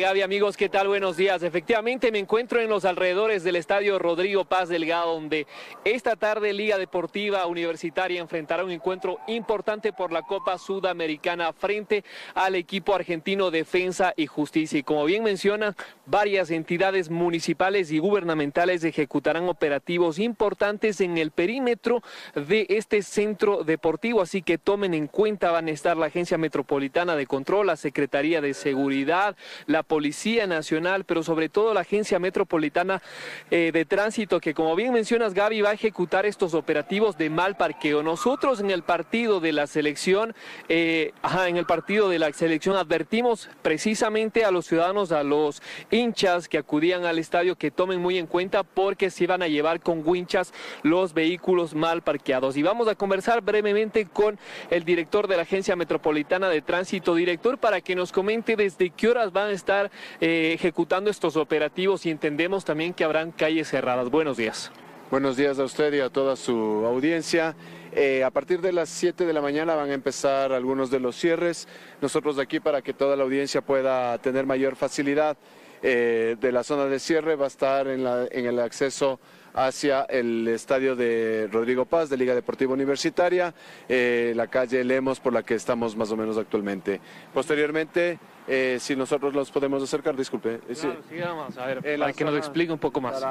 Gaby, amigos, ¿qué tal? Buenos días. Efectivamente, me encuentro en los alrededores del estadio Rodrigo Paz Delgado, donde esta tarde Liga Deportiva Universitaria enfrentará un encuentro importante por la Copa Sudamericana frente al equipo argentino Defensa y Justicia. Y como bien menciona, varias entidades municipales y gubernamentales ejecutarán operativos importantes en el perímetro de este centro deportivo. Así que tomen en cuenta, van a estar la Agencia Metropolitana de Control, la Secretaría de Seguridad, la Policía Nacional, pero sobre todo la Agencia Metropolitana eh, de Tránsito, que como bien mencionas, Gaby, va a ejecutar estos operativos de mal parqueo. Nosotros en el partido de la selección, eh, en el partido de la selección advertimos precisamente a los ciudadanos, a los hinchas que acudían al estadio que tomen muy en cuenta porque se iban a llevar con winchas los vehículos mal parqueados. Y vamos a conversar brevemente con el director de la Agencia Metropolitana de Tránsito, director, para que nos comente desde qué horas van a estar eh, ejecutando estos operativos y entendemos también que habrán calles cerradas. Buenos días. Buenos días a usted y a toda su audiencia. Eh, a partir de las 7 de la mañana van a empezar algunos de los cierres. Nosotros de aquí para que toda la audiencia pueda tener mayor facilidad eh, de la zona de cierre va a estar en, en el acceso hacia el estadio de Rodrigo Paz de Liga Deportiva Universitaria, la calle Lemos por la que estamos más o menos actualmente. Posteriormente eh, si nosotros los podemos acercar, disculpe. Claro, a ver, para que nos explique un poco más.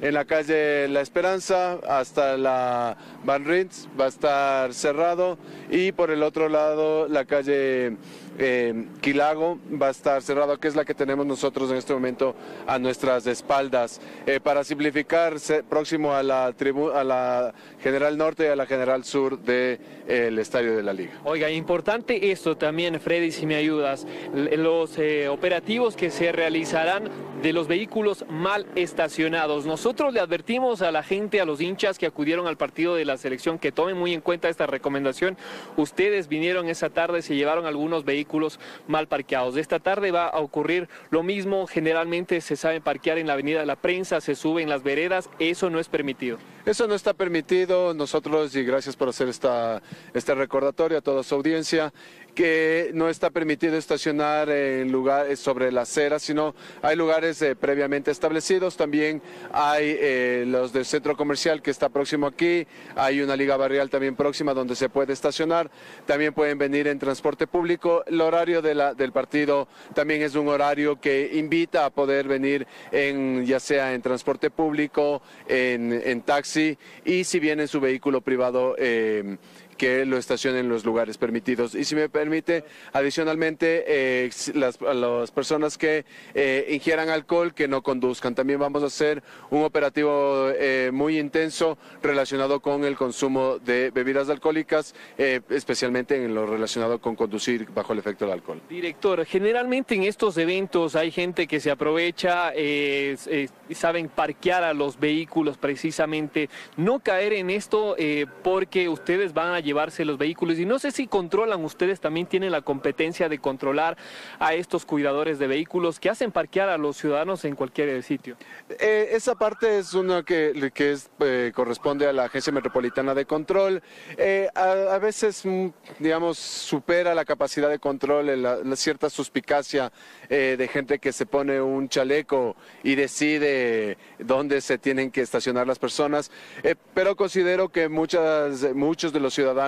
en la calle La Esperanza hasta la Van Rins va a estar cerrado y por el otro lado la calle eh, Quilago va a estar cerrado, que es la que tenemos nosotros en este momento a nuestras espaldas. Eh, para simplificar, próximo a la, a la General Norte y a la General Sur del de, Estadio de la Liga. Oiga, importante esto también, Freddy, si me ayudas, los eh, operativos que se realizarán de los vehículos mal estacionados. Nosotros le advertimos a la gente, a los hinchas que acudieron al partido de la selección, que tomen muy en cuenta esta recomendación. Ustedes vinieron esa tarde, se llevaron algunos vehículos mal parqueados. Esta tarde va a ocurrir lo mismo. Generalmente se sabe parquear en la Avenida de la Prensa, se sube en las veredas. Eso no es permitido. Eso no está permitido. Nosotros, y gracias por hacer esta, este recordatorio a toda su audiencia, que no está permitido estacionar en lugares sobre la acera, sino hay lugares eh, previamente establecidos. También hay eh, los del centro comercial que está próximo aquí, hay una liga barrial también próxima donde se puede estacionar. También pueden venir en transporte público. El horario del partido también es un horario que invita a poder venir en, ya sea en transporte público, en, en taxi y si viene en su vehículo privado. Eh, que lo estacionen en los lugares permitidos. Y si me permite, adicionalmente, eh, las, las, personas que eh, ingieran alcohol, que no conduzcan. También vamos a hacer un operativo eh, muy intenso relacionado con el consumo de bebidas alcohólicas, especialmente en lo relacionado con conducir bajo el efecto del alcohol. Director, generalmente en estos eventos hay gente que se aprovecha saben parquear a los vehículos precisamente. No caer en esto porque ustedes van a llevar llevarse los vehículos. Y no sé si controlan, ustedes también tienen la competencia de controlar a estos cuidadores de vehículos que hacen parquear a los ciudadanos en cualquier sitio. Eh, esa parte es una que, que eh, corresponde a la Agencia Metropolitana de Control. Eh, a, veces, mm, digamos, supera la capacidad de control la, cierta suspicacia de gente que se pone un chaleco y decide dónde se tienen que estacionar las personas. pero considero que muchas, muchos de los ciudadanos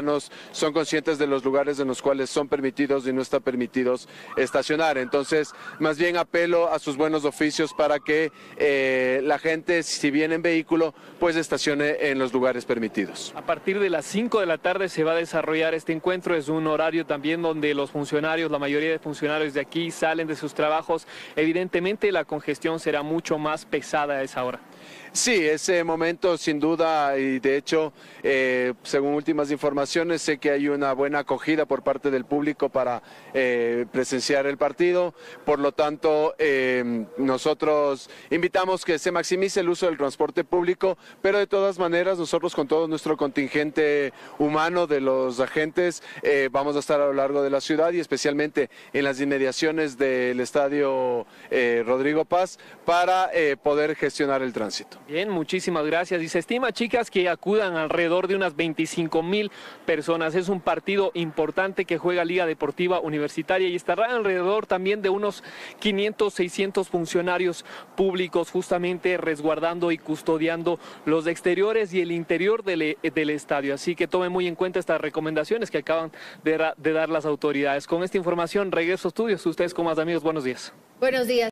son conscientes de los lugares en los cuales son permitidos y no está permitidos estacionar. Entonces, más bien apelo a sus buenos oficios para que eh, la gente, si viene en vehículo, pues estacione en los lugares permitidos. A partir de las 5 de la tarde se va a desarrollar este encuentro. Es un horario también donde los funcionarios, la mayoría de funcionarios de aquí salen de sus trabajos. Evidentemente la congestión será mucho más pesada a esa hora. Sí, ese momento sin duda y de hecho, eh, según últimas informaciones, sé que hay una buena acogida por parte del público para eh, presenciar el partido. Por lo tanto, eh, nosotros invitamos que se maximice el uso del transporte público, pero de todas maneras nosotros con todo nuestro contingente humano de los agentes vamos a estar a lo largo de la ciudad y especialmente en las inmediaciones del estadio Rodrigo Paz para poder gestionar el tránsito. Bien, muchísimas gracias. Y se estima, chicas, que acudan alrededor de unas 25 mil personas. Es un partido importante que juega Liga Deportiva Universitaria y estará alrededor también de unos 500, 600 funcionarios públicos justamente resguardando y custodiando los exteriores y el interior del, del estadio. Así que tome muy en cuenta estas recomendaciones que acaban de, de dar las autoridades. Con esta información regreso a estudios. Ustedes como más amigos, buenos días. Buenos días.